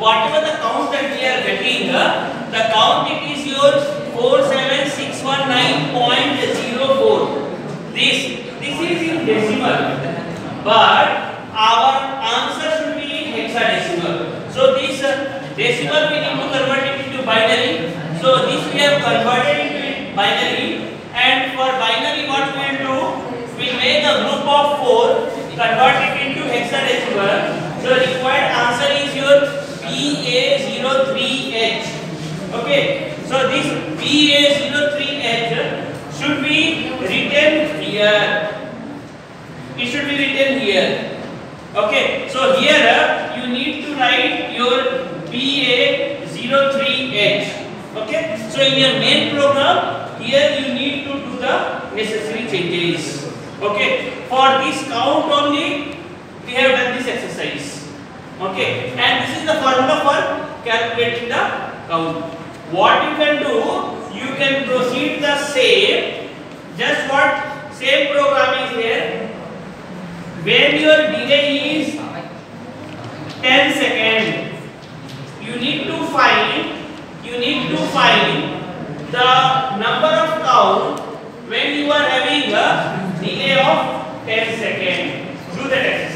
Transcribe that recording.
whatever the count that we are getting, uh, the count it is your 47619.04. This this is in decimal, but our answer should be in hexadecimal. So this uh, decimal we need to convert it into binary. So this we have converted into binary, and for binary what we will do? We make a group of four, convert it into hexadecimal. So required answer is your BA03H. Okay. So this BA03H should be written here. It should be written here. Okay. So here uh, you need to write your BA03H. Okay. So in your main program here you need to do the necessary changes. Okay. For this count only we have done this exercise. Okay. And this is the calculating the count. What you can do, you can proceed the same, just what same program is there. When your delay is 10 second, you need to find, you need to find the number of count when you are having a delay of 10 second. Do that